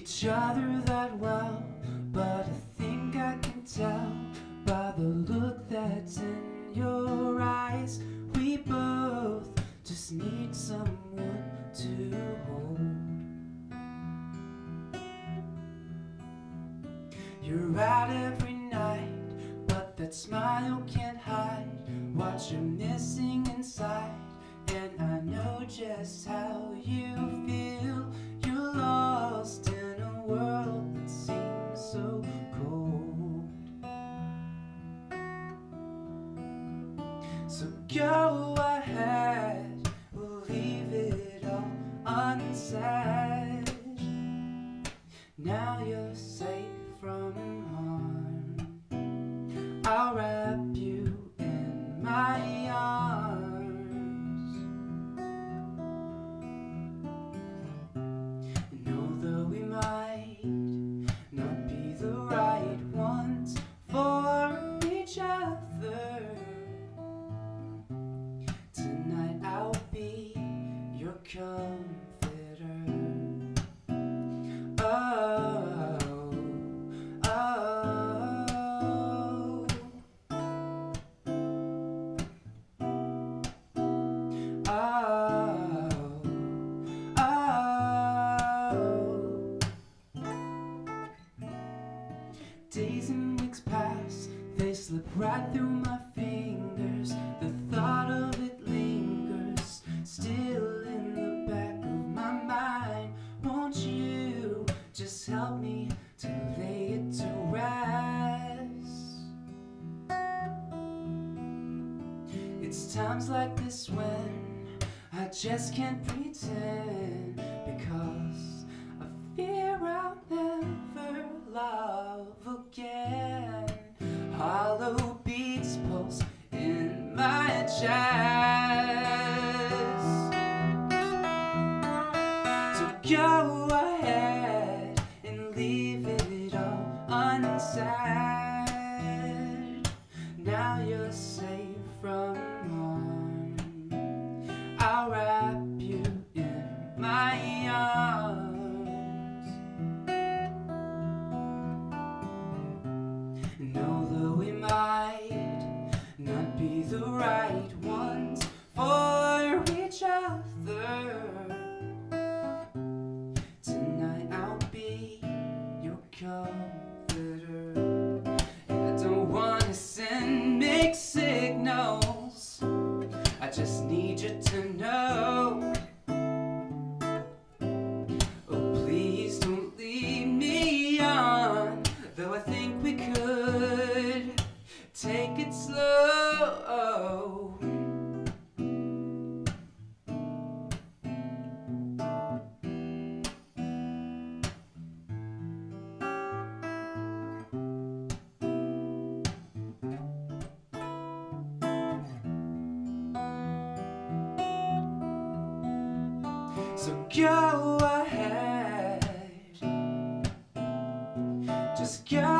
each other that well, but I think I can tell by the look that's in your eyes. We both just need someone to hold. You're out every night, but that smile can't hide what you're missing inside. And I know just how you So go ahead, we'll leave it all unsaid. Now you're safe from right through my fingers. The thought of it lingers, still in the back of my mind. Won't you just help me to lay it to rest? It's times like this when I just can't pretend because I fear I'll never love again. Chest. So go ahead and leave it all unsaid. Now you're safe from harm. I'll wrap you in my arms. And although we might not be the right just go ahead. Just go